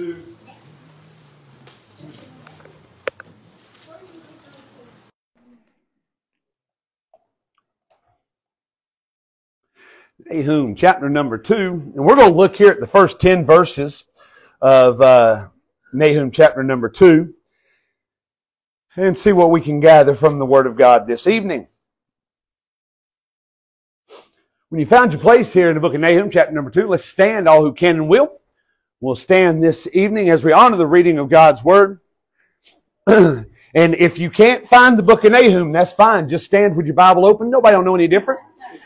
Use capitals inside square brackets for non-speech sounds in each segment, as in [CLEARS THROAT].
2. Nahum, chapter number 2. And we're going to look here at the first 10 verses of uh, Nahum, chapter number 2, and see what we can gather from the Word of God this evening. When you found your place here in the book of Nahum, chapter number 2, let's stand, all who can and will. We'll stand this evening as we honor the reading of God's Word. [CLEARS THROAT] and if you can't find the book of Nahum, that's fine. Just stand with your Bible open. Nobody will know any different.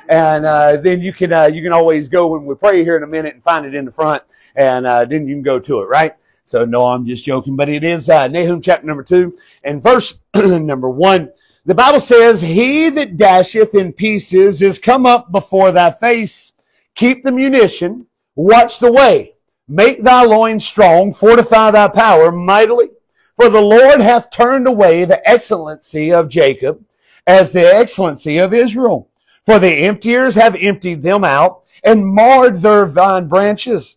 And uh, then you can uh, you can always go when we pray here in a minute and find it in the front, and uh, then you can go to it, right? So no, I'm just joking, but it is uh, Nahum chapter number two and verse [CLEARS THROAT] number one. The Bible says, "He that dasheth in pieces is come up before thy face. Keep the munition, watch the way." Make thy loins strong, fortify thy power mightily. For the Lord hath turned away the excellency of Jacob as the excellency of Israel. For the emptiers have emptied them out and marred their vine branches.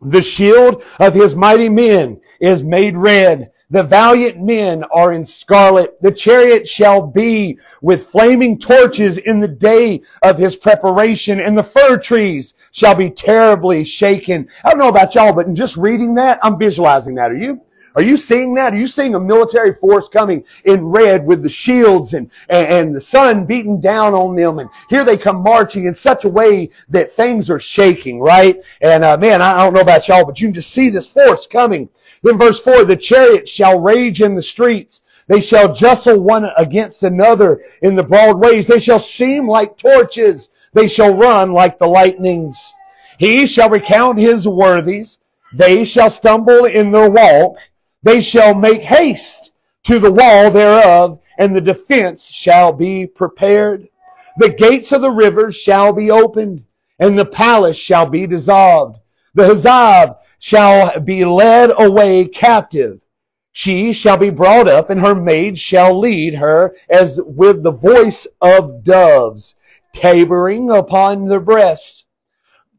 The shield of his mighty men is made red. The valiant men are in scarlet. The chariot shall be with flaming torches in the day of his preparation, and the fir trees shall be terribly shaken. I don't know about y'all, but in just reading that, I'm visualizing that. Are you? Are you seeing that? Are you seeing a military force coming in red with the shields and, and, and, the sun beating down on them? And here they come marching in such a way that things are shaking, right? And uh, man, I don't know about y'all, but you can just see this force coming. Then verse 4, the chariots shall rage in the streets. They shall jostle one against another in the broad ways. They shall seem like torches. They shall run like the lightnings. He shall recount his worthies. They shall stumble in their walk. They shall make haste to the wall thereof, and the defense shall be prepared. The gates of the rivers shall be opened, and the palace shall be dissolved. The Huzzab shall be led away captive. She shall be brought up, and her maids shall lead her as with the voice of doves, tabering upon their breasts.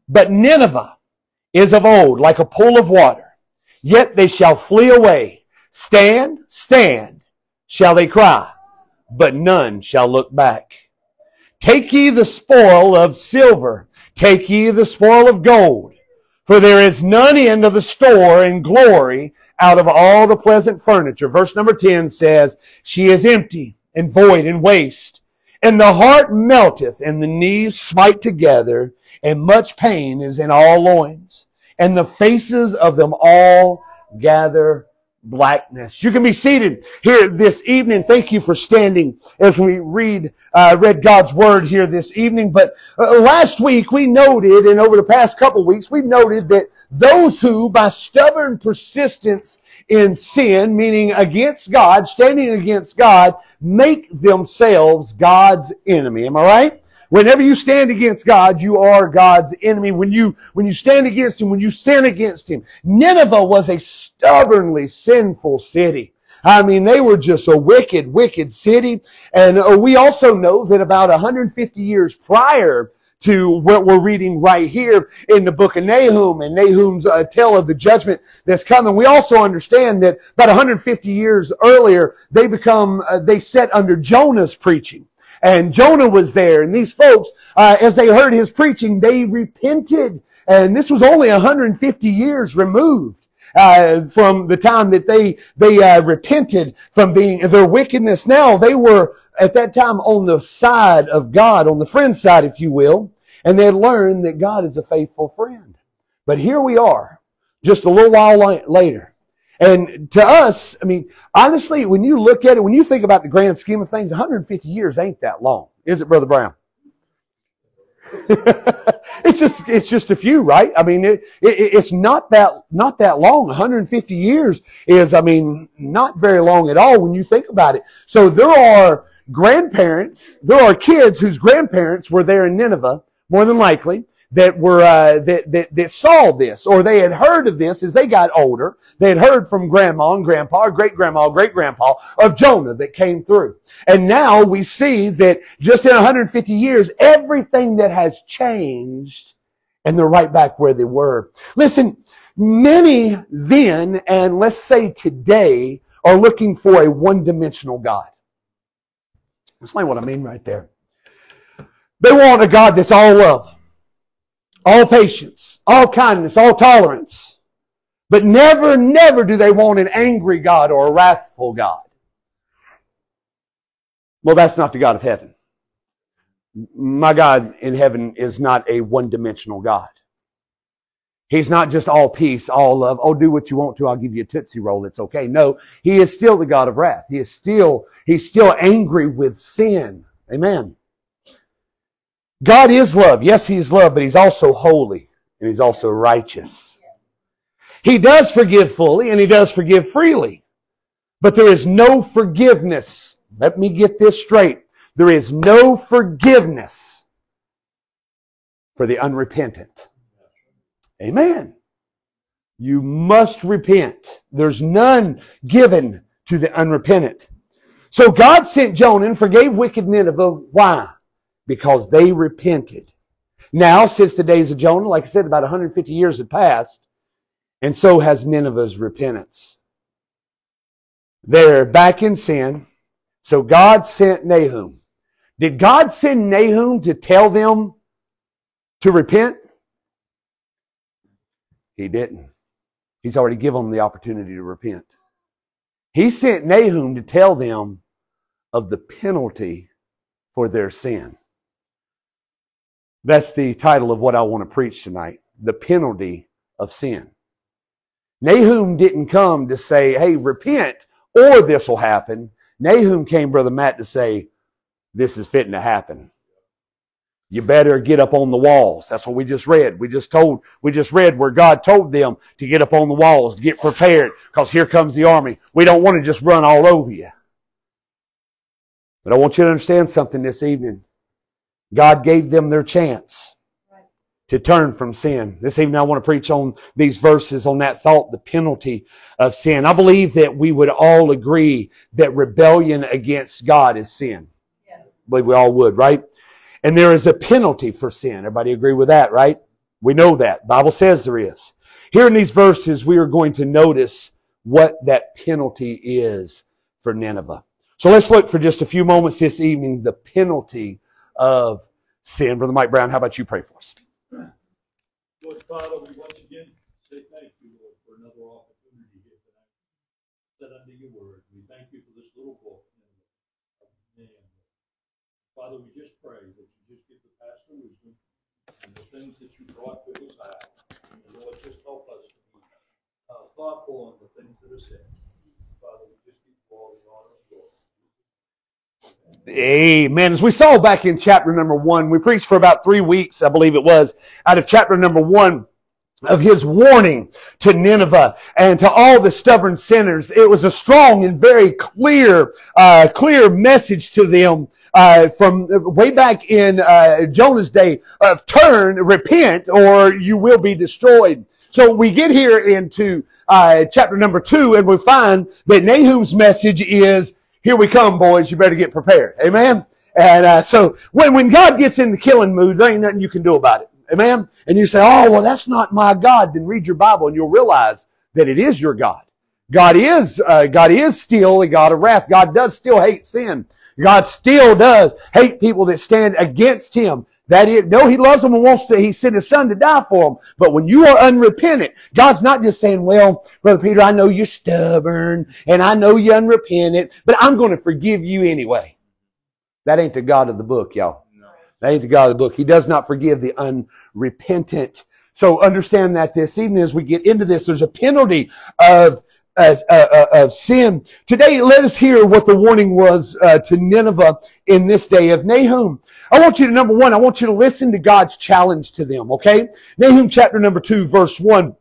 But Nineveh is of old, like a pool of water Yet they shall flee away. Stand, stand, shall they cry, but none shall look back. Take ye the spoil of silver, take ye the spoil of gold, for there is none end of the store in glory out of all the pleasant furniture. Verse number 10 says, She is empty and void and waste, and the heart melteth, and the knees smite together, and much pain is in all loins and the faces of them all gather blackness. You can be seated here this evening. Thank you for standing as we read, uh, read God's word here this evening. But uh, last week we noted, and over the past couple weeks, we've noted that those who by stubborn persistence in sin, meaning against God, standing against God, make themselves God's enemy. Am I right? Whenever you stand against God, you are God's enemy. When you, when you stand against Him, when you sin against Him. Nineveh was a stubbornly sinful city. I mean, they were just a wicked, wicked city. And uh, we also know that about 150 years prior to what we're reading right here in the book of Nahum and Nahum's uh, tale of the judgment that's coming. We also understand that about 150 years earlier, they become, uh, they set under Jonah's preaching. And Jonah was there. And these folks, uh, as they heard his preaching, they repented. And this was only 150 years removed. Uh, from the time that they they uh, repented from being their wickedness. Now they were at that time on the side of God, on the friend side, if you will, and they learned that God is a faithful friend. But here we are, just a little while later, and to us, I mean, honestly, when you look at it, when you think about the grand scheme of things, 150 years ain't that long, is it, Brother Brown? [LAUGHS] it's just it's just a few, right? I mean, it, it, it's not that not that long. 150 years is, I mean, not very long at all when you think about it. So there are grandparents, there are kids whose grandparents were there in Nineveh, more than likely that were uh, that, that that saw this or they had heard of this as they got older. They had heard from grandma and grandpa, great grandma, great grandpa of Jonah that came through. And now we see that just in 150 years, everything that has changed and they're right back where they were. Listen, Many then, and let's say today, are looking for a one-dimensional God. Explain what I mean right there. They want a God that's all love, all patience, all kindness, all tolerance. But never, never do they want an angry God or a wrathful God. Well, that's not the God of heaven. My God in heaven is not a one-dimensional God. He's not just all peace, all love. Oh, do what you want to. I'll give you a Tootsie Roll. It's okay. No, He is still the God of wrath. He is still, He's still angry with sin. Amen. God is love. Yes, He's love, but He's also holy and He's also righteous. He does forgive fully and He does forgive freely. But there is no forgiveness. Let me get this straight. There is no forgiveness for the unrepentant. Amen. You must repent. There's none given to the unrepentant. So God sent Jonah and forgave wicked Nineveh. Why? Because they repented. Now, since the days of Jonah, like I said, about 150 years have passed, and so has Nineveh's repentance. They're back in sin. So God sent Nahum. Did God send Nahum to tell them to repent? He didn't. He's already given them the opportunity to repent. He sent Nahum to tell them of the penalty for their sin. That's the title of what I want to preach tonight. The penalty of sin. Nahum didn't come to say, hey, repent or this will happen. Nahum came, Brother Matt, to say, this is fitting to happen. You better get up on the walls. That's what we just read. We just told, we just read where God told them to get up on the walls, to get prepared, because here comes the army. We don't want to just run all over you. But I want you to understand something this evening. God gave them their chance to turn from sin. This evening I want to preach on these verses, on that thought, the penalty of sin. I believe that we would all agree that rebellion against God is sin. Yeah. I believe we all would, right? And there is a penalty for sin. Everybody agree with that, right? We know that. Bible says there is. Here in these verses, we are going to notice what that penalty is for Nineveh. So let's look for just a few moments this evening, the penalty of sin. Brother Mike Brown, how about you pray for us? Lord Father, we once again say thank you, Lord, for another opportunity here tonight. Set under your word. We thank you for this little book. Father, we just pray that you just give the pastor wisdom and the things that you brought to his eye. And Lord, just help us to be uh, thoughtful on the things that are said. Father, we just give you all the honor and. Amen. As we saw back in chapter number one, we preached for about three weeks, I believe it was, out of chapter number one of his warning to Nineveh and to all the stubborn sinners. It was a strong and very clear, uh, clear message to them uh, from way back in uh, Jonah's day of turn, repent, or you will be destroyed. So we get here into uh, chapter number two, and we find that Nahum's message is, "Here we come, boys. You better get prepared." Amen. And uh, so when when God gets in the killing mood, there ain't nothing you can do about it. Amen. And you say, "Oh, well, that's not my God." Then read your Bible, and you'll realize that it is your God. God is uh, God is still a God of wrath. God does still hate sin. God still does hate people that stand against Him. That is, no, He loves them and wants to, He sent His Son to die for them. But when you are unrepentant, God's not just saying, well, Brother Peter, I know you're stubborn and I know you're unrepentant, but I'm going to forgive you anyway. That ain't the God of the book, y'all. That ain't the God of the book. He does not forgive the unrepentant. So understand that this evening as we get into this, there's a penalty of uh, uh, of sin. Today, let us hear what the warning was uh, to Nineveh in this day of Nahum. I want you to, number one, I want you to listen to God's challenge to them, okay? Nahum chapter number two, verse one.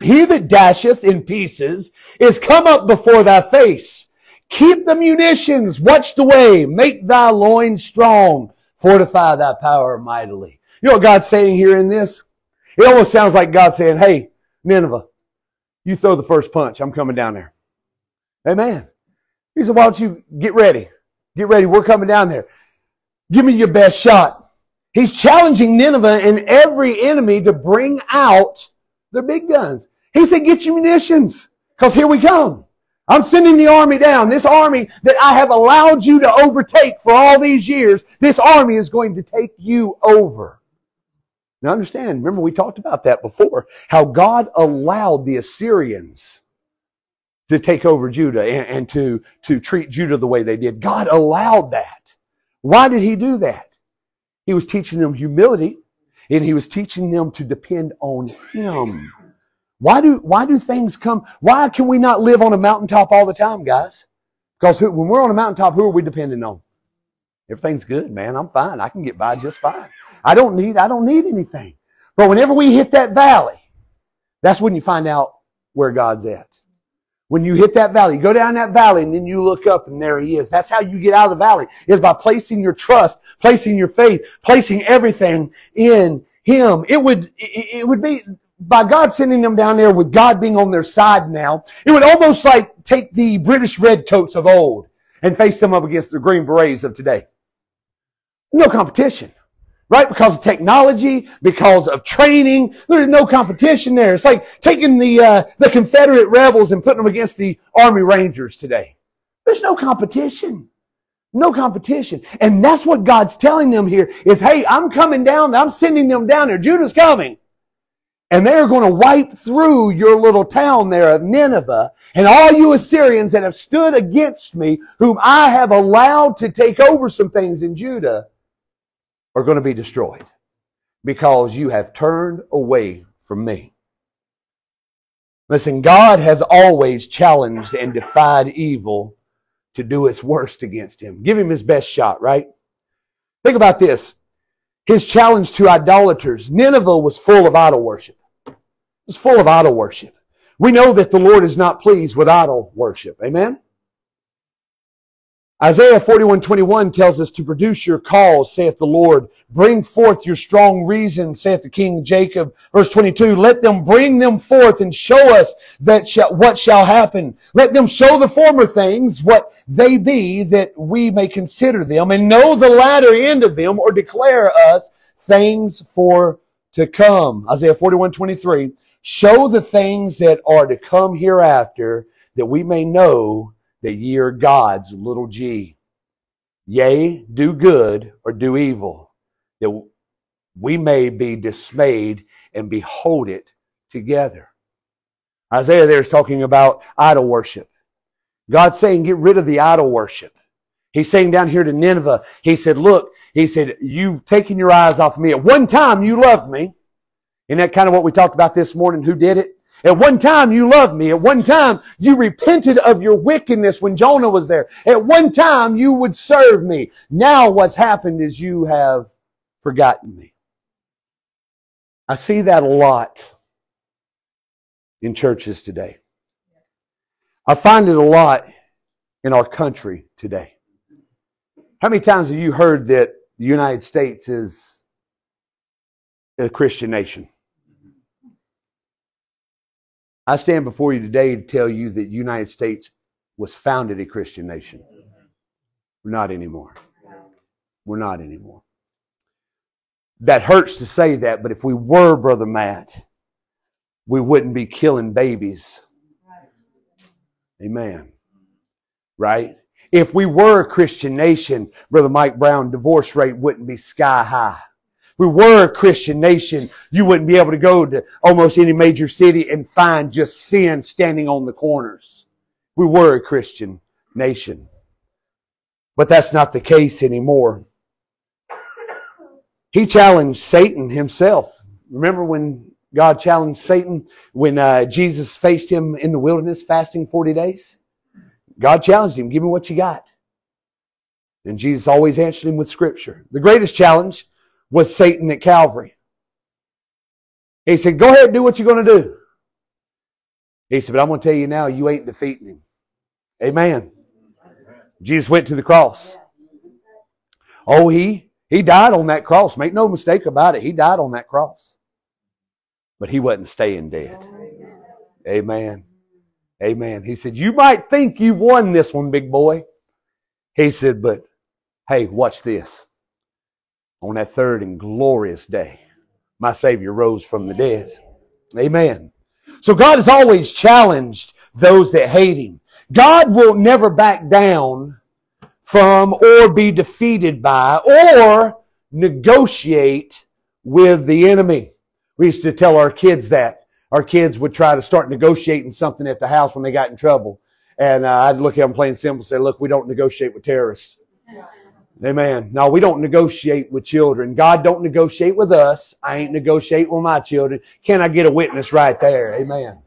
He that dasheth in pieces is come up before thy face. Keep the munitions, watch the way, make thy loins strong, fortify thy power mightily. You know what God's saying here in this? It almost sounds like God saying, hey, Nineveh, you throw the first punch. I'm coming down there. Amen. He said, why don't you get ready? Get ready. We're coming down there. Give me your best shot. He's challenging Nineveh and every enemy to bring out their big guns. He said, get your munitions, because here we come. I'm sending the army down. This army that I have allowed you to overtake for all these years, this army is going to take you over. Now understand, remember we talked about that before, how God allowed the Assyrians to take over Judah and, and to, to treat Judah the way they did. God allowed that. Why did he do that? He was teaching them humility and he was teaching them to depend on him. Why do, why do things come? Why can we not live on a mountaintop all the time, guys? Because when we're on a mountaintop, who are we depending on? Everything's good, man. I'm fine. I can get by just fine. I don't need, I don't need anything. But whenever we hit that valley, that's when you find out where God's at. When you hit that valley, you go down that valley and then you look up and there he is. That's how you get out of the valley is by placing your trust, placing your faith, placing everything in him. It would, it would be, by God sending them down there with God being on their side now, it would almost like take the British redcoats of old and face them up against the green berets of today. No competition right? Because of technology, because of training. There's no competition there. It's like taking the, uh, the Confederate rebels and putting them against the Army Rangers today. There's no competition. No competition. And that's what God's telling them here is, hey, I'm coming down. I'm sending them down there. Judah's coming. And they're going to wipe through your little town there of Nineveh and all you Assyrians that have stood against me, whom I have allowed to take over some things in Judah are going to be destroyed because you have turned away from me. Listen, God has always challenged and defied evil to do its worst against him. Give him his best shot, right? Think about this. His challenge to idolaters. Nineveh was full of idol worship. It was full of idol worship. We know that the Lord is not pleased with idol worship. Amen? Isaiah 41, tells us to produce your cause, saith the Lord. Bring forth your strong reason, saith the King Jacob. Verse 22, let them bring them forth and show us that shall, what shall happen. Let them show the former things, what they be, that we may consider them and know the latter end of them or declare us things for to come. Isaiah 41, show the things that are to come hereafter that we may know that ye are God's little g. Yea, do good or do evil, that we may be dismayed and behold it together. Isaiah there is talking about idol worship. God's saying, get rid of the idol worship. He's saying down here to Nineveh, he said, look, he said, you've taken your eyes off of me. At one time you loved me. Isn't that kind of what we talked about this morning? Who did it? At one time you loved me. At one time you repented of your wickedness when Jonah was there. At one time you would serve me. Now what's happened is you have forgotten me. I see that a lot in churches today. I find it a lot in our country today. How many times have you heard that the United States is a Christian nation? I stand before you today to tell you that the United States was founded a Christian nation. We're not anymore. We're not anymore. That hurts to say that, but if we were, Brother Matt, we wouldn't be killing babies. Amen. Right? If we were a Christian nation, Brother Mike Brown, divorce rate wouldn't be sky high we were a Christian nation, you wouldn't be able to go to almost any major city and find just sin standing on the corners. We were a Christian nation. But that's not the case anymore. He challenged Satan himself. Remember when God challenged Satan when uh, Jesus faced him in the wilderness fasting 40 days? God challenged him, give me what you got. And Jesus always answered him with scripture. The greatest challenge was Satan at Calvary. He said, Go ahead do what you're going to do. He said, But I'm going to tell you now, you ain't defeating him. Amen. Jesus went to the cross. Oh, he he died on that cross. Make no mistake about it. He died on that cross. But he wasn't staying dead. Amen. Amen. He said, You might think you won this one, big boy. He said, But hey, watch this on that third and glorious day, my Savior rose from the dead. Amen. So God has always challenged those that hate him. God will never back down from or be defeated by or negotiate with the enemy. We used to tell our kids that. Our kids would try to start negotiating something at the house when they got in trouble. And uh, I'd look at them plain simple and say, look, we don't negotiate with terrorists. Amen. No, we don't negotiate with children. God don't negotiate with us. I ain't negotiating with my children. Can I get a witness right there? Amen.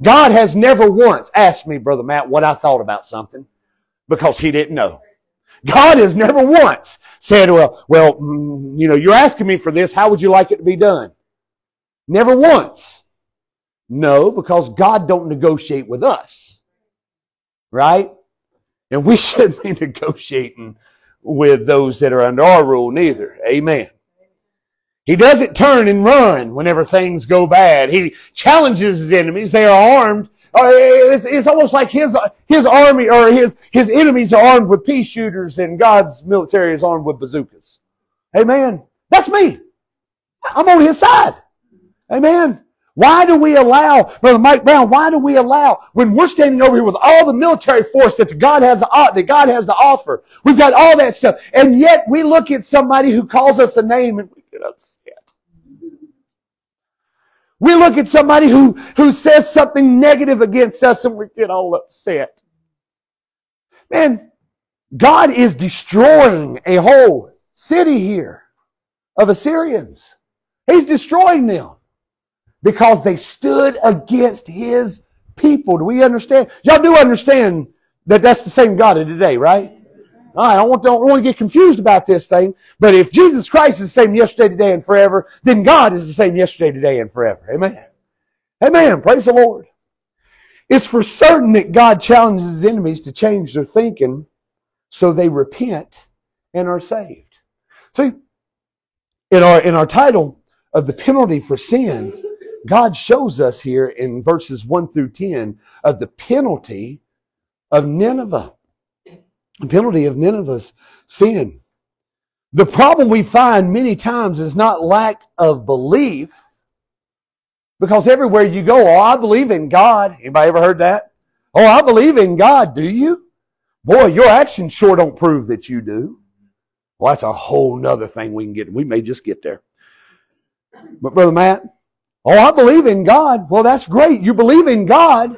God has never once asked me, Brother Matt, what I thought about something because he didn't know. God has never once said, well, well, mm, you know, you're asking me for this. How would you like it to be done? Never once. No, because God don't negotiate with us. Right? And we [LAUGHS] shouldn't be negotiating with those that are under our rule neither. Amen. He doesn't turn and run whenever things go bad. He challenges his enemies. They are armed. Uh, it's, it's almost like his, his army or his, his enemies are armed with pea shooters and God's military is armed with bazookas. Amen. That's me. I'm on his side. Amen. Why do we allow, Brother Mike Brown, why do we allow, when we're standing over here with all the military force that God has, that God has to offer, we've got all that stuff, and yet we look at somebody who calls us a name and we get upset. We look at somebody who, who says something negative against us and we get all upset. Man, God is destroying a whole city here of Assyrians. He's destroying them because they stood against his people. Do we understand? Y'all do understand that that's the same God of today, right? All right, I don't want, don't want to get confused about this thing, but if Jesus Christ is the same yesterday, today, and forever, then God is the same yesterday, today, and forever. Amen. Amen. Praise the Lord. It's for certain that God challenges his enemies to change their thinking so they repent and are saved. See, in our, in our title of the penalty for sin, God shows us here in verses 1 through 10 of the penalty of Nineveh. The penalty of Nineveh's sin. The problem we find many times is not lack of belief, because everywhere you go, oh, I believe in God. Anybody ever heard that? Oh, I believe in God. Do you? Boy, your actions sure don't prove that you do. Well, that's a whole nother thing we can get. We may just get there. But Brother Matt, oh, I believe in God. Well, that's great. You believe in God,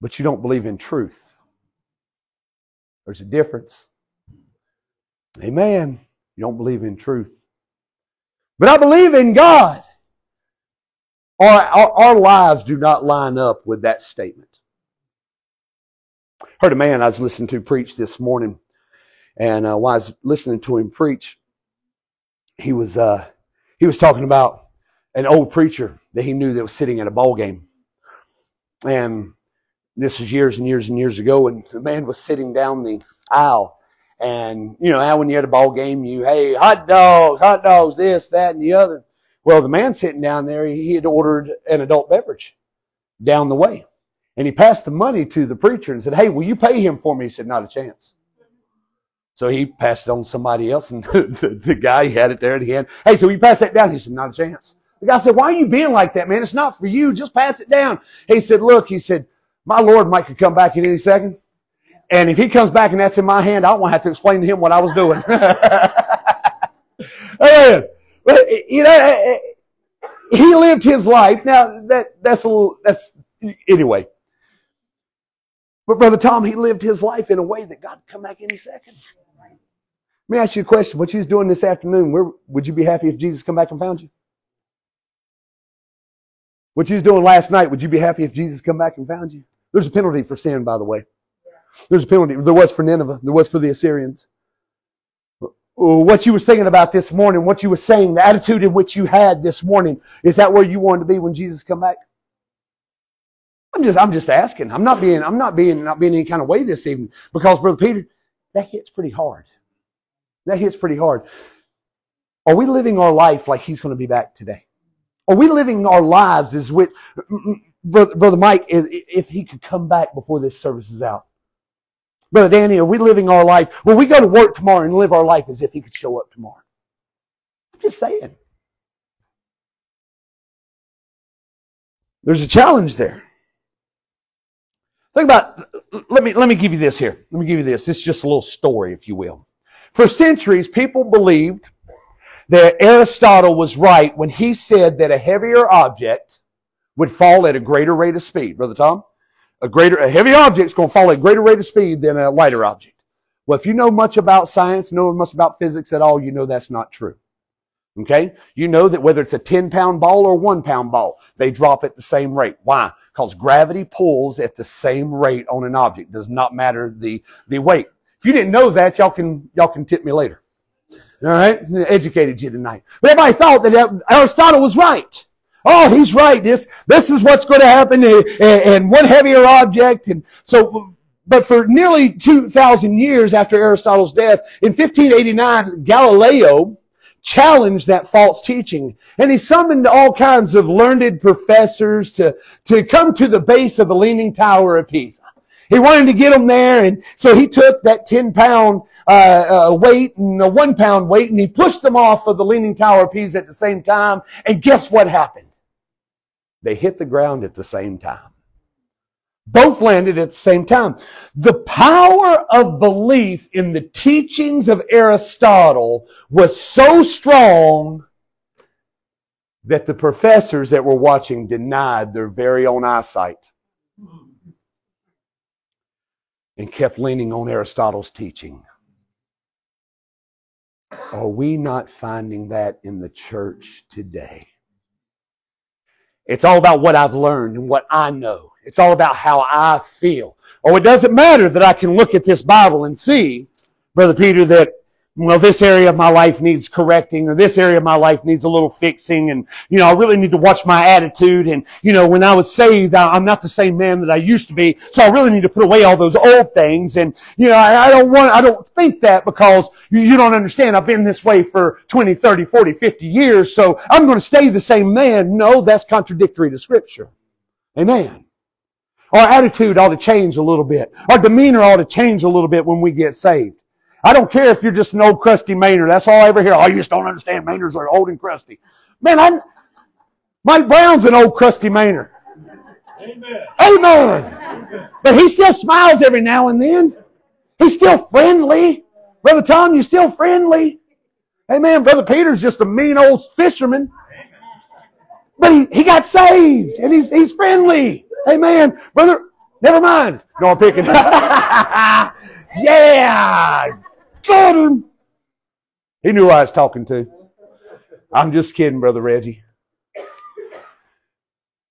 but you don't believe in truth. There's a difference. Amen. You don't believe in truth. But I believe in God. Our, our, our lives do not line up with that statement. Heard a man I was listening to preach this morning, and uh, while I was listening to him preach, he was uh, he was talking about an old preacher that he knew that was sitting at a ball game, and this is years and years and years ago, and the man was sitting down the aisle. And, you know, how when you had a ball game, you, hey, hot dogs, hot dogs, this, that, and the other. Well, the man sitting down there, he had ordered an adult beverage down the way. And he passed the money to the preacher and said, hey, will you pay him for me? He said, not a chance. So he passed it on to somebody else, and [LAUGHS] the, the, guy had it there in hand. Hey, so you pass that down? He said, not a chance. The guy said, why are you being like that, man? It's not for you. Just pass it down. He said, look, he said, my Lord might could come back in any second. And if he comes back and that's in my hand, I won't have to explain to him what I was doing. [LAUGHS] you know, eh, eh, he lived his life. Now that that's a little that's anyway. But brother Tom, he lived his life in a way that God could come back any second. Let me ask you a question. What you was doing this afternoon, where would you be happy if Jesus come back and found you? What you was doing last night, would you be happy if Jesus come back and found you? There's a penalty for sin, by the way. There's a penalty. There was for Nineveh. There was for the Assyrians. What you was thinking about this morning, what you was saying, the attitude in which you had this morning, is that where you wanted to be when Jesus come back? I'm just, I'm just asking. I'm not being, I'm not being, not being any kind of way this evening because, Brother Peter, that hits pretty hard. That hits pretty hard. Are we living our life like He's going to be back today? Are we living our lives as with Brother, Brother Mike, if he could come back before this service is out? Brother Danny, are we living our life? Will we go to work tomorrow and live our life as if he could show up tomorrow? I'm just saying. There's a challenge there. Think about, let me, let me give you this here. Let me give you this. It's just a little story, if you will. For centuries, people believed that Aristotle was right when he said that a heavier object would fall at a greater rate of speed. Brother Tom? A greater, a heavy object is going to fall at a greater rate of speed than a lighter object. Well, if you know much about science, know much about physics at all, you know that's not true. Okay? You know that whether it's a 10 pound ball or one pound ball, they drop at the same rate. Why? Because gravity pulls at the same rate on an object. It does not matter the, the weight. If you didn't know that, y'all can, y'all can tip me later. All right? Educated you tonight. But everybody thought that Aristotle was right. Oh, he's right. This, this is what's going to happen eh, eh, and one heavier object. And so, but for nearly 2,000 years after Aristotle's death, in 1589, Galileo, challenged that false teaching. And he summoned all kinds of learned professors to, to come to the base of the Leaning Tower of Pisa. He wanted to get them there, and so he took that 10 pound uh, uh, weight and a one pound weight, and he pushed them off of the Leaning Tower of Pisa at the same time. And guess what happened? They hit the ground at the same time. Both landed at the same time. The power of belief in the teachings of Aristotle was so strong that the professors that were watching denied their very own eyesight and kept leaning on Aristotle's teaching. Are we not finding that in the church today? It's all about what I've learned and what I know. It's all about how I feel. Or it doesn't matter that I can look at this Bible and see, Brother Peter, that well, this area of my life needs correcting, or this area of my life needs a little fixing, and you know, I really need to watch my attitude. And you know, when I was saved, I'm not the same man that I used to be, so I really need to put away all those old things. And you know, I, I don't want, I don't think that because you, you don't understand. I've been this way for 20, 30, 40, 50 years, so I'm going to stay the same man. No, that's contradictory to Scripture. Amen. Our attitude ought to change a little bit. Our demeanor ought to change a little bit when we get saved. I don't care if you're just an old crusty Mainer. That's all I ever hear. Oh, you just don't understand. Mainers are old and crusty. Man, I'm, Mike Brown's an old crusty Mainer. Amen. Amen. But he still smiles every now and then. He's still friendly. Brother Tom, You're still friendly. Amen. Brother Peter's just a mean old fisherman. But he, he got saved and he's, he's friendly. Amen. Brother, never mind. No, I'm picking. [LAUGHS] yeah. Got him. He knew who I was talking to. I'm just kidding, Brother Reggie.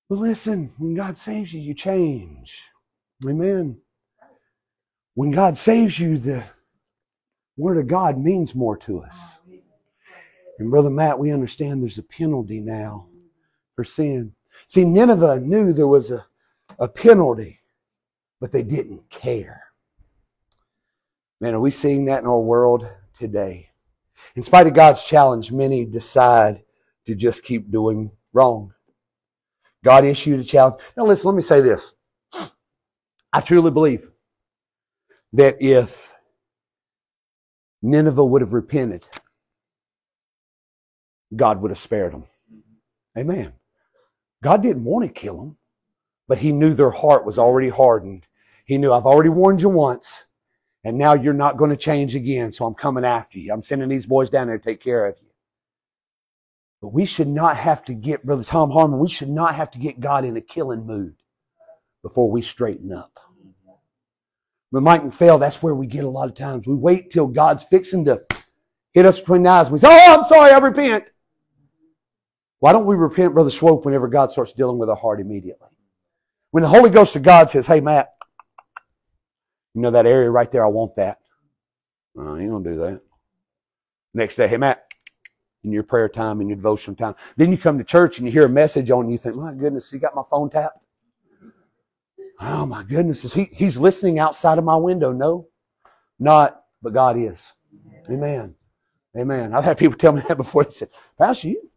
But listen, when God saves you, you change. Amen. When God saves you, the Word of God means more to us. And Brother Matt, we understand there's a penalty now for sin. See, Nineveh knew there was a a penalty, but they didn't care. Man, are we seeing that in our world today? In spite of God's challenge, many decide to just keep doing wrong. God issued a challenge. Now, listen, let me say this. I truly believe that if Nineveh would have repented, God would have spared them. Amen. God didn't want to kill them. But he knew their heart was already hardened. He knew, I've already warned you once, and now you're not going to change again, so I'm coming after you. I'm sending these boys down there to take care of you. But we should not have to get, Brother Tom Harmon, we should not have to get God in a killing mood before we straighten up. But Mike McPhail, that's where we get a lot of times. We wait till God's fixing to hit us between the eyes. We say, Oh, I'm sorry, I repent. Why don't we repent, Brother Swope, whenever God starts dealing with our heart immediately? When the Holy Ghost of God says, hey, Matt, you know that area right there, I want that. You don't do that. Next day, hey, Matt, in your prayer time, in your devotional time. Then you come to church and you hear a message on you think, my goodness, he got my phone tapped. Oh my goodness, is he, he's listening outside of my window. No, not, but God is. Amen. Amen. I've had people tell me that before. They said, Pastor, you,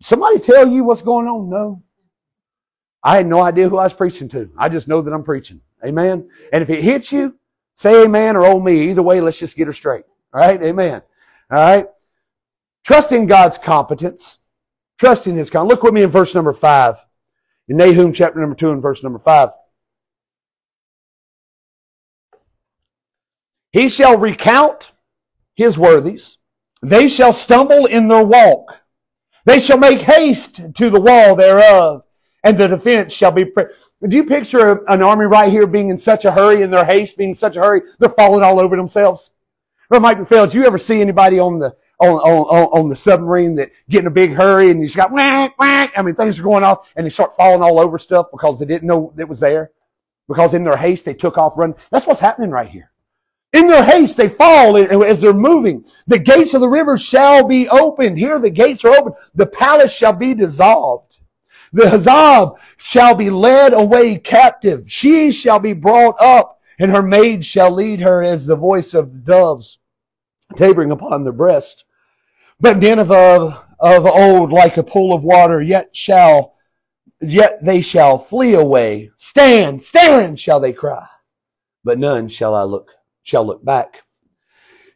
somebody tell you what's going on? No. I had no idea who I was preaching to. I just know that I'm preaching. Amen. And if it hits you, say amen or oh me. Either way, let's just get her straight. All right. Amen. All right. Trusting God's competence. Trusting His competence. Look with me in verse number five In Nahum chapter number 2 and verse number 5. He shall recount his worthies. They shall stumble in their walk. They shall make haste to the wall thereof, and the defense shall be. Pre- Do you picture an army right here being in such a hurry, in their haste, being in such a hurry, they're falling all over themselves? Or Mike McPhail, do you ever see anybody on the on, on, on the submarine that get in a big hurry and you just got whack, whack. I mean, things are going off and they start falling all over stuff because they didn't know it was there. Because in their haste, they took off running. That's what's happening right here. In their haste, they fall as they're moving. The gates of the river shall be opened. Here, the gates are open. The palace shall be dissolved. The Hazab shall be led away captive. She shall be brought up, and her maids shall lead her as the voice of doves tabering upon their breast. But Nineveh of old, like a pool of water, yet shall, yet they shall flee away. Stand, stand, shall they cry. But none shall I look shall look back.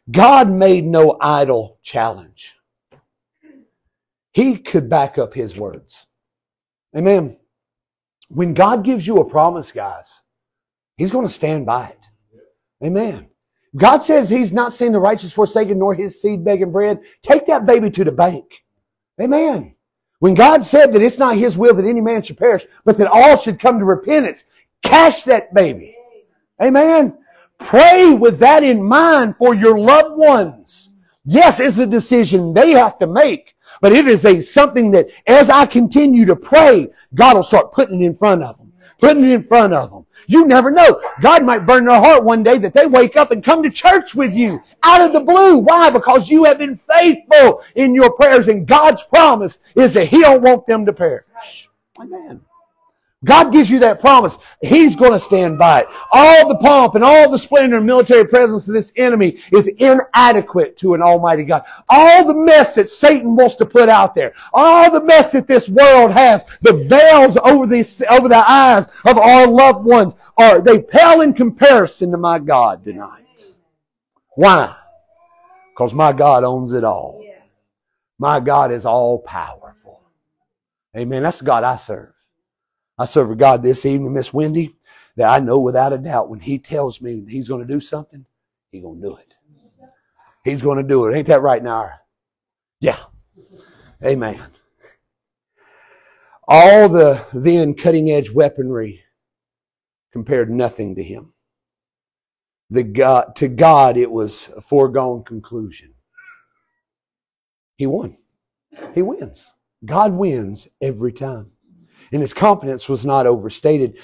God made no idle challenge. He could back up his words. Amen. When God gives you a promise, guys, he's going to stand by it. Amen. God says he's not seen the righteous forsaken nor his seed begging bread. Take that baby to the bank. Amen. When God said that it's not his will that any man should perish, but that all should come to repentance, cash that baby. Amen. Pray with that in mind for your loved ones. Yes, it's a decision they have to make, but it is a something that as I continue to pray, God will start putting it in front of them, putting it in front of them. You never know. God might burn their heart one day that they wake up and come to church with you out of the blue. Why? Because you have been faithful in your prayers and God's promise is that He don't want them to perish. Amen. God gives you that promise. He's going to stand by it. All the pomp and all the splendor and military presence of this enemy is inadequate to an almighty God. All the mess that Satan wants to put out there, all the mess that this world has, the veils over the, over the eyes of our loved ones are, they pale in comparison to my God tonight. Why? Because my God owns it all. My God is all powerful. Amen. That's the God I serve. I serve God this evening, Miss Wendy, that I know without a doubt when He tells me He's going to do something, He's going to do it. He's going to do it. Ain't that right, now? Yeah. Amen. All the then cutting edge weaponry compared nothing to Him. The God, to God, it was a foregone conclusion. He won. He wins. God wins every time and his competence was not overstated.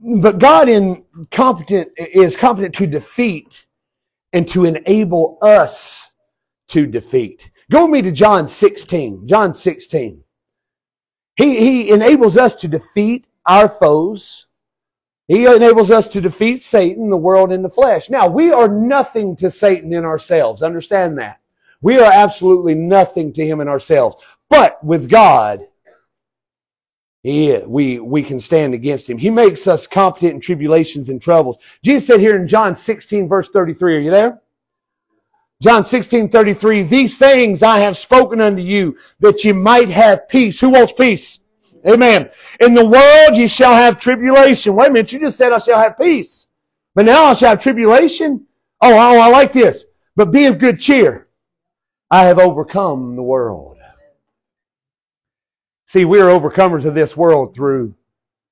But God in competent is competent to defeat and to enable us to defeat. Go me to John 16. John 16. He, he enables us to defeat our foes. He enables us to defeat Satan, the world, and the flesh. Now, we are nothing to Satan in ourselves. Understand that. We are absolutely nothing to him in ourselves. But with God, he, we, we can stand against him. He makes us competent in tribulations and troubles. Jesus said here in John 16 verse 33, are you there? John 16, 33, these things I have spoken unto you that you might have peace. Who wants peace? Amen. In the world you shall have tribulation. Wait a minute, you just said I shall have peace. But now I shall have tribulation? Oh, oh, I like this. But be of good cheer. I have overcome the world. See, we are overcomers of this world through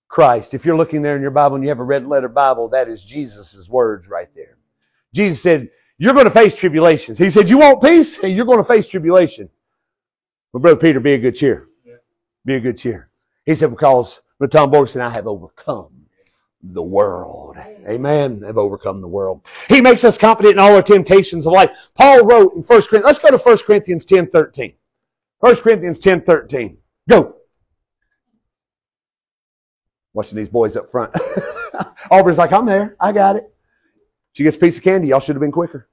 Christ. If you're looking there in your Bible and you have a red letter Bible, that is Jesus' words right there. Jesus said, You're going to face tribulations. He said, You want peace? Hey, you're going to face tribulation. But Brother Peter, be a good cheer. Be a good cheer. He said, Because Brother Tom Borges and I have overcome the world. Amen. I've overcome the world. He makes us confident in all our temptations of life. Paul wrote in 1 Corinthians, let's go to 1 Corinthians 10 13. 1 Corinthians 10 13. Go. Watching these boys up front. [LAUGHS] Aubrey's like, I'm there. I got it. She gets a piece of candy. Y'all should have been quicker.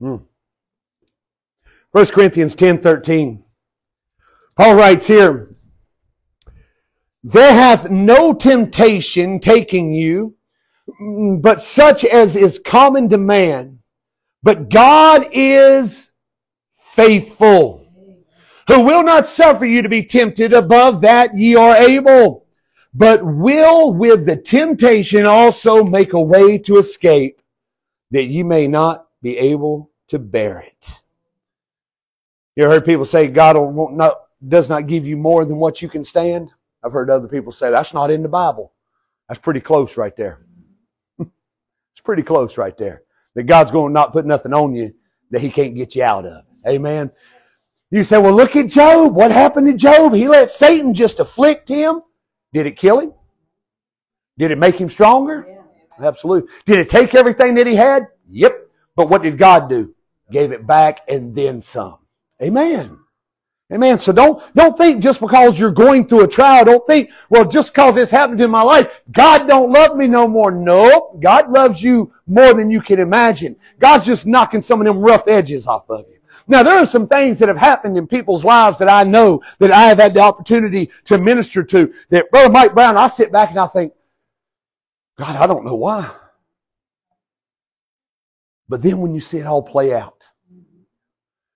Hmm. 1 Corinthians 10 13. Paul writes here, There hath no temptation taking you, but such as is common to man. But God is faithful who will not suffer you to be tempted above that ye are able, but will with the temptation also make a way to escape, that ye may not be able to bear it. You heard people say God not, does not give you more than what you can stand? I've heard other people say that's not in the Bible. That's pretty close right there. [LAUGHS] it's pretty close right there. That God's going to not put nothing on you that He can't get you out of. Amen. You say, well, look at Job. What happened to Job? He let Satan just afflict him. Did it kill him? Did it make him stronger? Yeah. Absolutely. Did it take everything that he had? Yep. But what did God do? Gave it back and then some. Amen. Amen. So don't, don't think just because you're going through a trial, don't think, well, just because this happened in my life, God don't love me no more. No, God loves you more than you can imagine. God's just knocking some of them rough edges off of you. Now, there are some things that have happened in people's lives that I know that I have had the opportunity to minister to that Brother Mike Brown, I sit back and I think, God, I don't know why. But then when you see it all play out,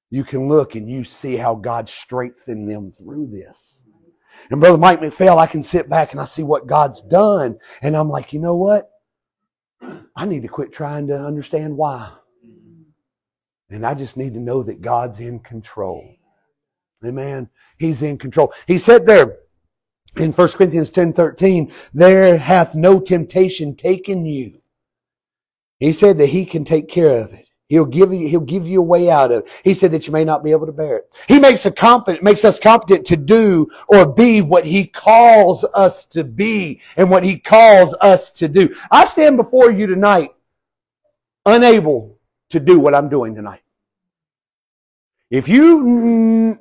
you can look and you see how God strengthened them through this. And Brother Mike McPhail, I can sit back and I see what God's done. And I'm like, you know what? I need to quit trying to understand why. And I just need to know that God's in control. Amen. He's in control. He said there in 1 Corinthians 10 13, there hath no temptation taken you. He said that he can take care of it. He'll give you, he'll give you a way out of it. He said that you may not be able to bear it. He makes a competent, makes us competent to do or be what he calls us to be and what he calls us to do. I stand before you tonight unable to do what I'm doing tonight. If you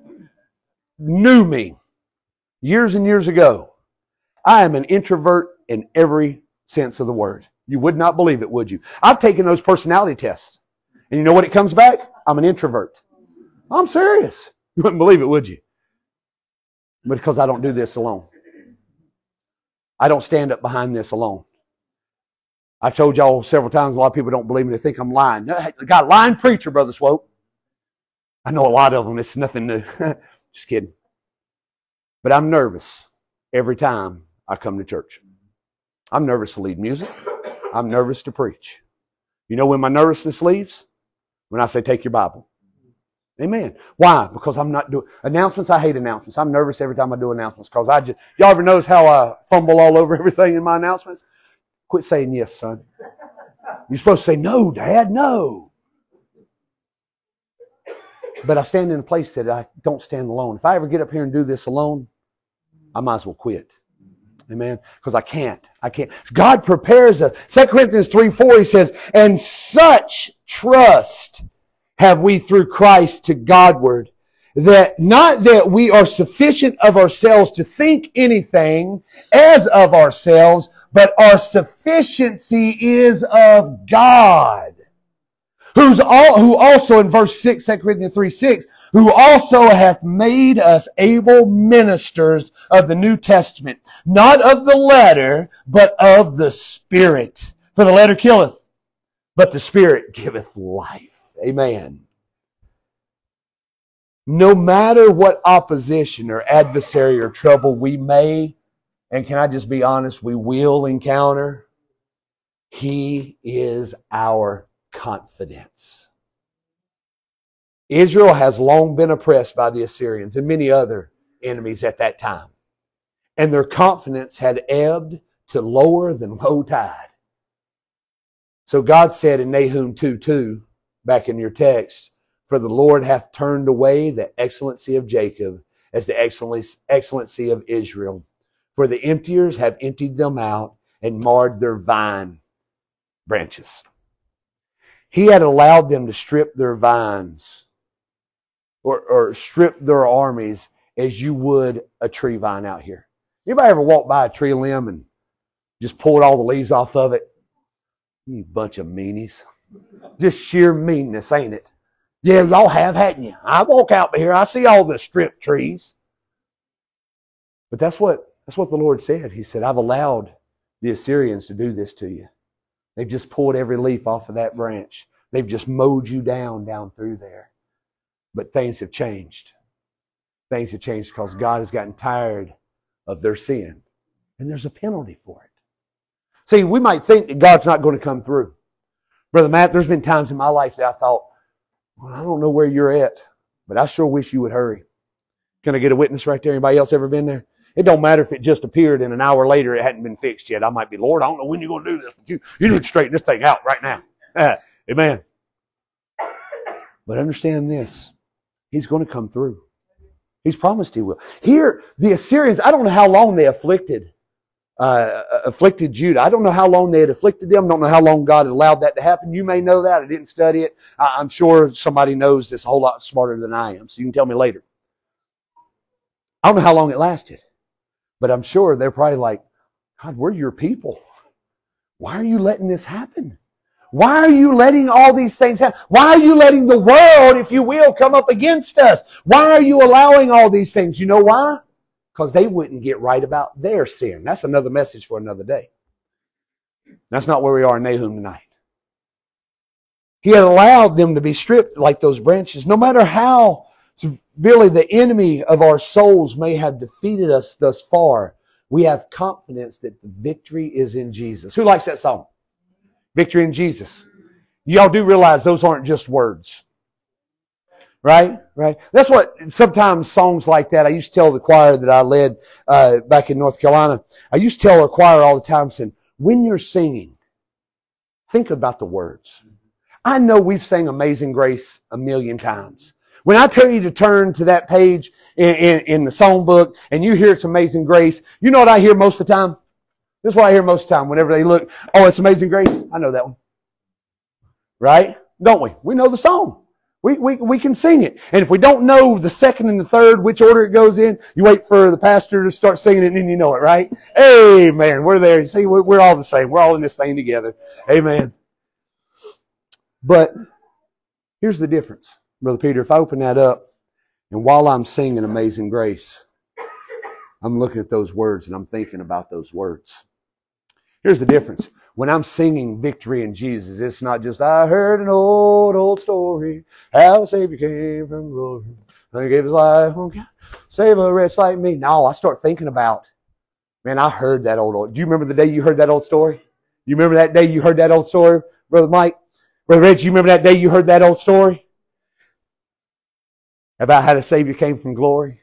knew me years and years ago, I am an introvert in every sense of the word. You would not believe it, would you? I've taken those personality tests. And you know what it comes back? I'm an introvert. I'm serious. You wouldn't believe it, would you? Because I don't do this alone. I don't stand up behind this alone. I've told y'all several times, a lot of people don't believe me. They think I'm lying. I got a lying preacher, Brother Swope. I know a lot of them. It's nothing new. [LAUGHS] Just kidding. But I'm nervous every time I come to church. I'm nervous to lead music. I'm nervous to preach. You know when my nervousness leaves? When I say, take your Bible. Amen. Why? Because I'm not doing announcements. I hate announcements. I'm nervous every time I do announcements because I just, y'all ever notice how I fumble all over [LAUGHS] everything in my announcements? Quit saying yes, son. You're supposed to say no, dad, no. But I stand in a place that I don't stand alone. If I ever get up here and do this alone, I might as well quit. Amen. Because I can't. I can't. God prepares us. 2 Corinthians 3 4, he says, And such trust have we through Christ to Godward, that not that we are sufficient of ourselves to think anything as of ourselves, but our sufficiency is of God who's all, who also in verse 6, 2 Corinthians 3, 6, who also hath made us able ministers of the New Testament, not of the letter, but of the Spirit. For the letter killeth, but the Spirit giveth life. Amen. No matter what opposition or adversary or trouble we may, and can I just be honest, we will encounter, He is our confidence. Israel has long been oppressed by the Assyrians and many other enemies at that time. And their confidence had ebbed to lower than [LAUGHS] low tide. So God said in Nahum 2 2, back in your text, For the Lord hath turned away the excellency of Jacob as the excellency of Israel. For the emptiers have emptied them out and marred their vine branches. He had allowed them to strip their vines or, or strip their armies as you would a tree vine out here. Anybody ever walk by a tree limb and just pulled all the leaves off of it? You bunch of meanies. Just sheer meanness, ain't it? Yeah, y'all have, hadn't you? I walk out here, I see all the stripped trees. But that's what that's what the Lord said. He said, I've allowed the Assyrians to do this to you. They've just pulled every leaf off of that branch. They've just mowed you down down through there. But things have changed. things have changed because God has gotten tired of their sin. And there's a penalty for it. See, we might think that God's not going to come through. Brother Matt, there's been times in my life that I thought, well, I don't know where you're at, but I sure wish you would hurry. Can I get a witness right there? Anybody else ever been there? It don't matter if it just appeared and an hour later it hadn't been fixed yet. I might be, Lord, I don't know when you're going to do this, but you, you need to straighten this thing out right now. Amen. But understand this. He's going to come through. He's promised he will. Here, the Assyrians, I don't know how long they afflicted, uh, afflicted Judah. I don't know how long they had afflicted them. I don't know how long God had allowed that to happen. You may know that. I didn't study it. I, I'm sure somebody knows this a whole lot smarter than I am, so you can tell me later. I don't know how long it lasted, but I'm sure they're probably like, God, we're your people. Why are you letting this happen? Why are you letting all these things happen? Why are you letting the world, if you will, come up against us? Why are you allowing all these things? You know why? Because they wouldn't get right about their sin. That's another message for another day. That's not where we are in Nahum tonight. He had allowed them to be stripped like those branches, no matter how severely the enemy of our souls may have defeated us thus far. We have confidence that the victory is in Jesus. Who likes that song? Victory in Jesus. Y'all do realize those aren't just words. Right? Right? That's what sometimes songs like that, I used to tell the choir that I led uh, back in North Carolina, I used to tell our choir all the time, saying, when you're singing, think about the words. I know we've sang Amazing Grace a million times. When I tell you to turn to that page in, in, in the songbook and you hear it's Amazing Grace, you know what I hear most of the time? This is what I hear most of the time whenever they look, oh, it's Amazing Grace. I know that one. Right? Don't we? We know the song. We, we, we can sing it. And if we don't know the second and the third, which order it goes in, you wait for the pastor to start singing it and then you know it, right? Amen. We're there. You see, we're, we're all the same. We're all in this thing together. Amen. But here's the difference, Brother Peter. If I open that up and while I'm singing Amazing Grace, I'm looking at those words and I'm thinking about those words. Here's the difference. When I'm singing victory in Jesus, it's not just, I heard an old, old story, how a Savior came from glory. And gave his life on God. Save a wretch like me. No, I start thinking about, man, I heard that old, old. Do you remember the day you heard that old story? You remember that day you heard that old story, Brother Mike? Brother Reggie, you remember that day you heard that old story? About how the Savior came from glory?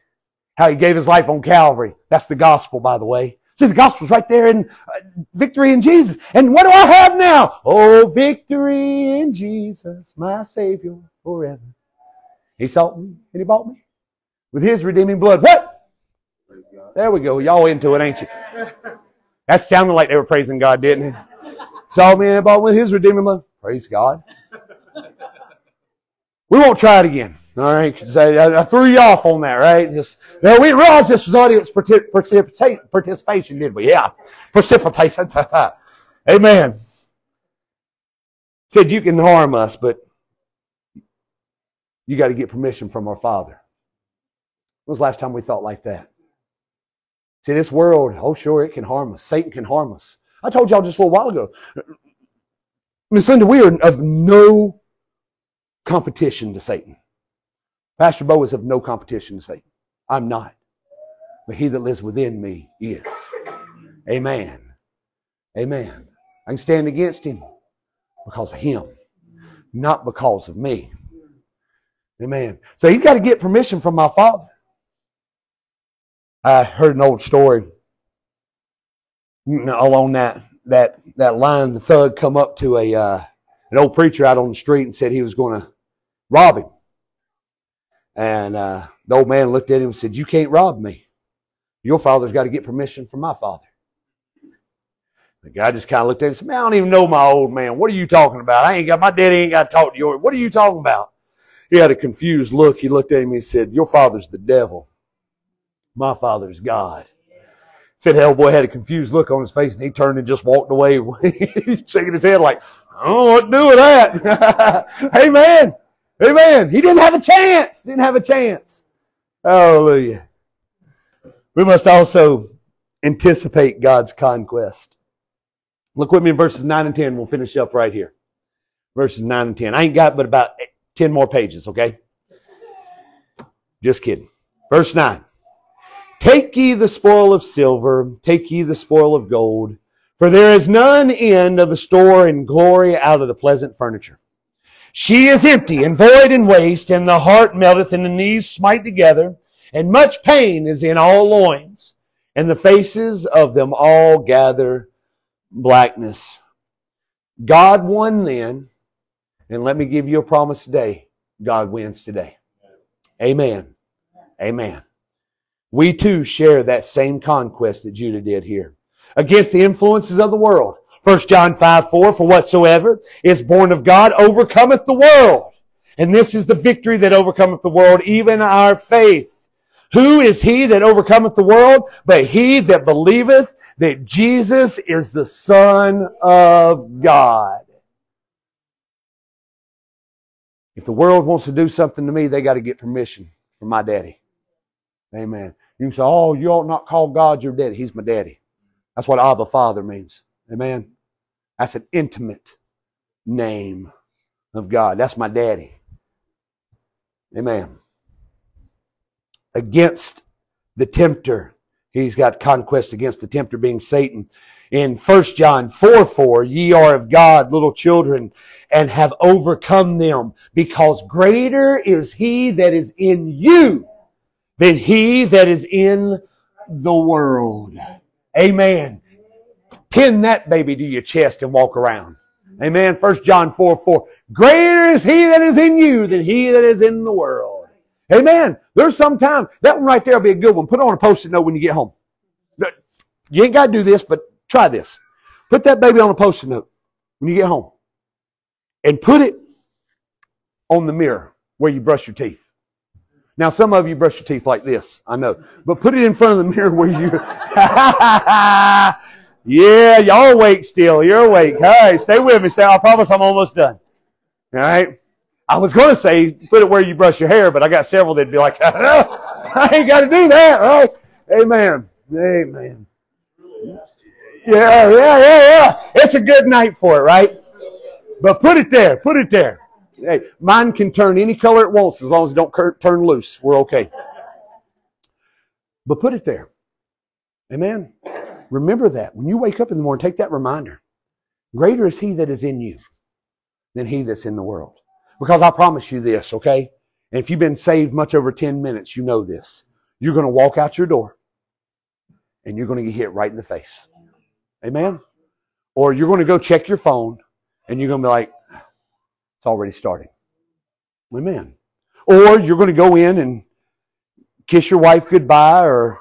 How he gave his life on Calvary. That's the gospel, by the way. See, the gospel's right there in uh, victory in Jesus. And what do I have now? Oh, victory in Jesus, my Savior forever. He sought me and he bought me with his redeeming blood. What? There we go. Y'all into it, ain't you? That sounded like they were praising God, didn't it? Saw me and bought with his redeeming blood. Praise God. We won't try it again. All right, because I, I, threw you off on that, right? Just you we realized this was audience participation, did we? Yeah, precipitation. [LAUGHS] Amen. Said you can harm us, but you got to get permission from our Father. When was the last time we thought like that? See, this world, oh sure, it can harm us. Satan can harm us. I told y'all just a little while ago. Miss Linda, we are of no competition to Satan. Pastor Bo is of no competition to Satan. I'm not. But he that lives within me is. Amen. Amen. I can stand against him because of him, not because of me. Amen. So he's got to get permission from my father. I heard an old story along that that that line. The thug come up to a uh, an old preacher out on the street and said he was going to rob him. And uh, the old man looked at him and said, You can't rob me. Your father's got to get permission from my father. The guy just kind of looked at him and said, Man, I don't even know my old man. What are you talking about? I ain't got, my daddy ain't got to talk to yours. What are you talking about? He had a confused look. He looked at him and he said, Your father's the devil. My father's God. Said hell boy had a confused look on his face and he turned and just walked away, [LAUGHS] shaking his head like, I don't know what to do with that. [LAUGHS] hey man, Amen. He didn't have a chance. Didn't have a chance. Hallelujah. We must also anticipate God's conquest. Look with me in verses 9 and 10. We'll finish up right here. Verses 9 and 10. I ain't got but about 10 more pages, okay? Just kidding. Verse 9. Take ye the spoil of silver, take ye the spoil of gold, for there is none end of the store and glory out of the pleasant furniture. She is empty and void and waste, and the heart melteth and the knees smite together, and much pain is in all loins, and the faces of them all gather blackness. God won then, and let me give you a promise today. God wins today. Amen. Amen. We too share that same conquest that Judah did here. Against the influences of the world. 1 John 5, 4, for whatsoever is born of God overcometh the world. And this is the victory that overcometh the world, even our faith. Who is he that overcometh the world? But he that believeth that Jesus is the Son of God. If the world wants to do something to me, they got to get permission from my daddy. Amen. You say, oh, you ought not call God your daddy. He's my daddy. That's what Abba Father means. Amen. That's an intimate name of God. That's my daddy. Amen. Against the tempter. He's got conquest against the tempter being Satan. In 1 John 4 4, ye are of God, little children, and have overcome them, because greater is he that is in you than he that is in the world. Amen. Pin that baby to your chest and walk around. Amen. 1 John 4 4. Greater is he that is in you than he that is in the world. Amen. There's some time. That one right there will be a good one. Put on a post-it note when you get home. You ain't got to do this, but try this. Put that baby on a post-it note when you get home. And put it on the mirror where you brush your teeth. Now, some of you brush your teeth like this, I know. But put it in front of the [LAUGHS] mirror where you. [LAUGHS] [LAUGHS] yeah, y'all awake still. You're awake. All right, stay with me. Stay. I promise I'm almost done. All right. I was going to say put it where you brush your hair, but I got several that'd be like, [LAUGHS] I ain't got to do that, right? Amen. Amen. Yeah, yeah, yeah, yeah. It's a good night for it, right? But put it there. Put it there. Hey, mine can turn any color it wants as long as it don't turn loose. We're okay. But put it there. Amen. Remember that. When you wake up in the morning, take that reminder. Greater is he that is in you than he that's in the world. Because I promise you this, okay? And if you've been saved much over 10 minutes, you know this. You're going to walk out your door and you're going to get hit right in the face. Amen? Or you're going to go check your phone and you're going to be like, it's already starting. Amen. Or you're going to go in and kiss your wife goodbye, or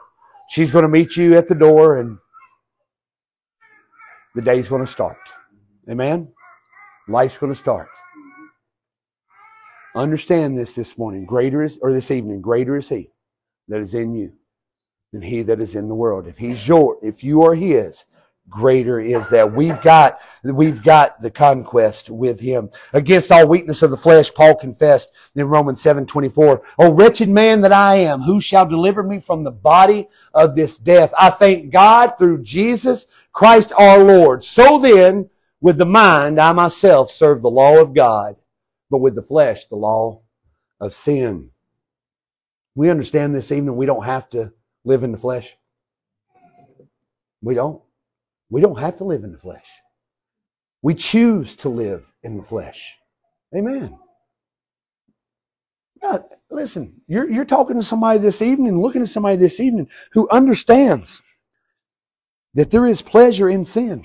she's going to meet you at the door, and the day's going to start. Amen. Life's going to start. Understand this this morning. Greater is, or this evening, greater is He that is in you than He that is in the world. If He's your, if you are His, greater is that we've got we've got the conquest with him against all weakness of the flesh paul confessed in romans 7 24 oh wretched man that i am who shall deliver me from the body of this death i thank god through jesus christ our lord so then with the mind i myself serve the law of god but with the flesh the law of sin we understand this evening we don't have to live in the flesh we don't we don't have to live in the flesh. We choose to live in the flesh. Amen. Now, listen, you're, you're talking to somebody this evening, looking at somebody this evening who understands that there is pleasure in sin.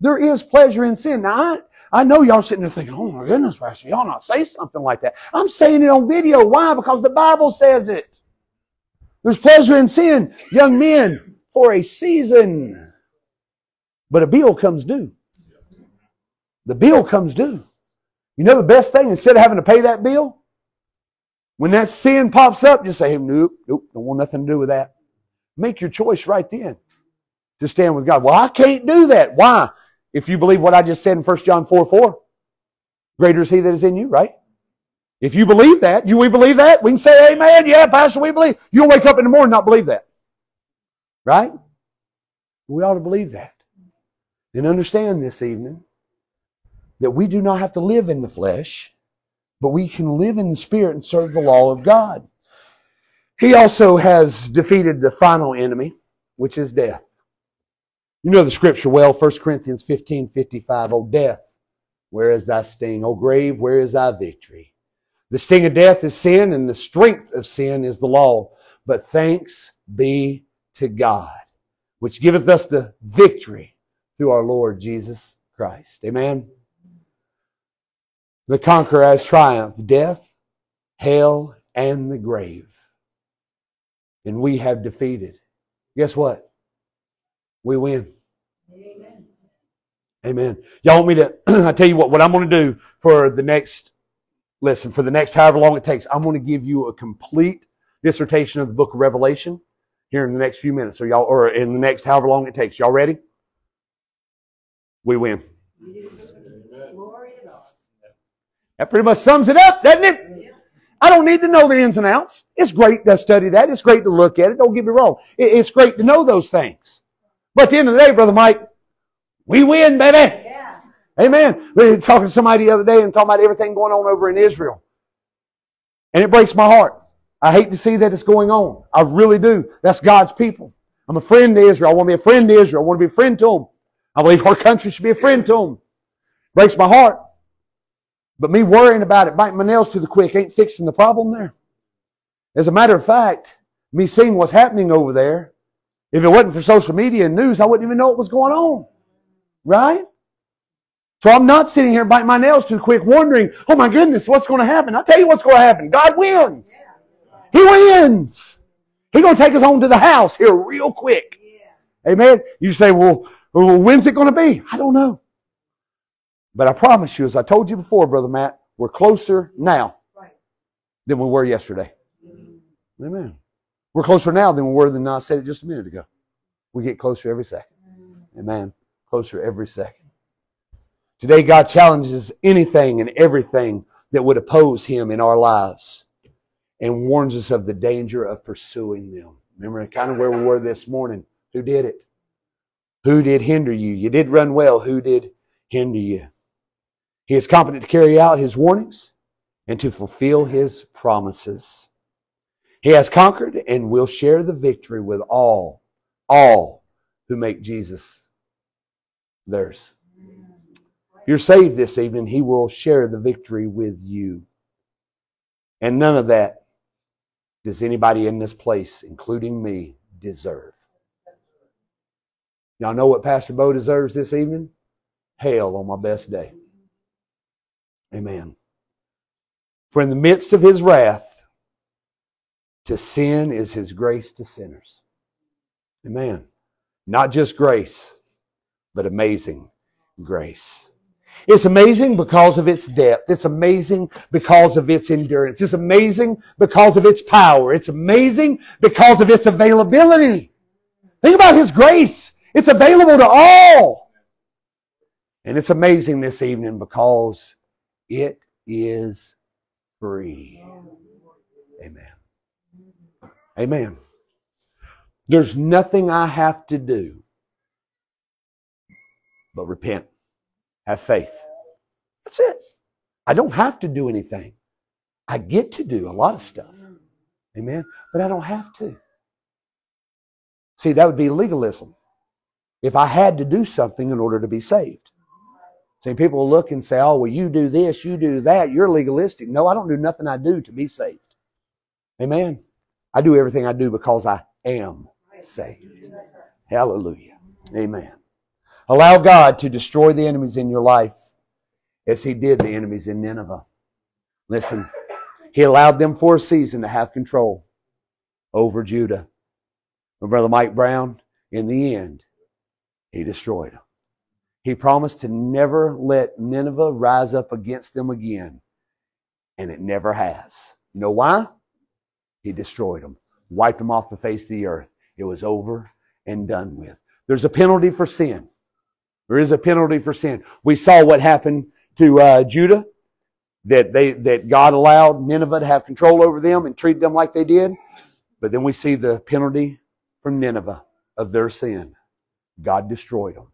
There is pleasure in sin. Now, I, I know y'all sitting there thinking, oh my goodness, Pastor, y'all not say something like that. I'm saying it on video. Why? Because the Bible says it. There's pleasure in sin, young men, for a season. But a bill comes due. The bill comes due. You know the best thing, instead of having to pay that bill, when that sin pops up, just say, nope, nope, don't want nothing to do with that. Make your choice right then to stand with God. Well, I can't do that. Why? If you believe what I just said in 1 John 4 4, greater is he that is in you, right? If you believe that, do we believe that? We can say amen. Yeah, Pastor, we believe. You'll wake up in the morning and not believe that. Right? We ought to believe that. And understand this evening that we do not have to live in the flesh, but we can live in the spirit and serve the law of God. He also has defeated the final enemy, which is death. You know the scripture well, 1 Corinthians 15 55. O death, where is thy sting? O grave, where is thy victory? The sting of death is sin, and the strength of sin is the law. But thanks be to God, which giveth us the victory through our Lord Jesus Christ. Amen. The conqueror has triumphed death, hell, and the grave. And we have defeated. Guess what? We win. Amen. Amen. Y'all want me to, [CLEARS THROAT] I tell you what, what I'm going to do for the next, listen, for the next however long it takes, I'm going to give you a complete dissertation of the book of Revelation here in the next few minutes. So y'all, or in the next however long it takes. Y'all ready? We win. That pretty much sums it up, doesn't it? I don't need to know the ins and outs. It's great to study that. It's great to look at it. Don't get me wrong. It's great to know those things. But at the end of the day, Brother Mike, we win, baby. Yeah. Amen. We were talking to somebody the other day and talking about everything going on over in Israel. And it breaks my heart. I hate to see that it's going on. I really do. That's God's people. I'm a friend to Israel. I want to be a friend to Israel. I want to be a friend to them. I believe our country should be a friend to them. Breaks my heart. But me worrying about it, biting my nails to the quick, ain't fixing the problem there. As a matter of fact, me seeing what's happening over there, if it wasn't for social media and news, I wouldn't even know what was going on. Right? So I'm not sitting here biting my nails too quick, wondering, oh my goodness, what's going to happen? I'll tell you what's going to happen. God wins. He wins. He's going to take us home to the house here real quick. Amen. You say, well, well when's it going to be? I don't know. But I promise you, as I told you before, Brother Matt, we're closer now than we were yesterday. Mm-hmm. Amen. We're closer now than we were than I said it just a minute ago. We get closer every second. Mm-hmm. Amen. Closer every second. Today, God challenges anything and everything that would oppose Him in our lives and warns us of the danger of pursuing them. Remember kind of where we were this morning. Who did it? Who did hinder you? You did run well. Who did hinder you? He is competent to carry out his warnings and to fulfill his promises. He has conquered and will share the victory with all, all who make Jesus theirs. You're saved this evening. He will share the victory with you. And none of that does anybody in this place, including me, deserve. Y'all know what Pastor Bo deserves this evening? Hell on my best day. Amen. For in the midst of his wrath, to sin is his grace to sinners. Amen. Not just grace, but amazing grace. It's amazing because of its depth. It's amazing because of its endurance. It's amazing because of its power. It's amazing because of its availability. Think about His grace. It's available to all. And it's amazing this evening because it is free. Amen. Amen. There's nothing I have to do but repent, have faith. That's it. I don't have to do anything. I get to do a lot of stuff. Amen. But I don't have to. See, that would be legalism. If I had to do something in order to be saved. See, people will look and say, oh, well, you do this, you do that, you're legalistic. No, I don't do nothing I do to be saved. Amen. I do everything I do because I am saved. Hallelujah. Amen. Allow God to destroy the enemies in your life as He did the enemies in Nineveh. Listen, He allowed them for a season to have control over Judah. My brother Mike Brown, in the end, He destroyed them. He promised to never let Nineveh rise up against them again. And it never has. You know why? He destroyed them, wiped them off the face of the earth. It was over and done with. There's a penalty for sin. There is a penalty for sin. We saw what happened to uh, Judah, that they that God allowed Nineveh to have control over them and treat them like they did. But then we see the penalty from Nineveh of their sin. God destroyed them.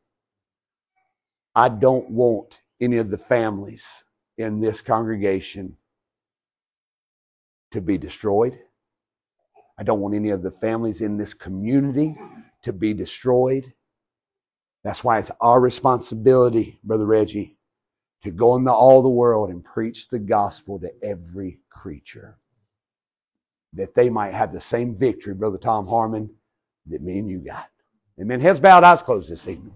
I don't want any of the families in this congregation to be destroyed. I don't want any of the families in this community to be destroyed. That's why it's our responsibility, Brother Reggie, to go into all the world and preach the gospel to every creature. That they might have the same victory, Brother Tom Harmon, that me and you got. Amen. Heads bowed, eyes closed this evening.